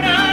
night.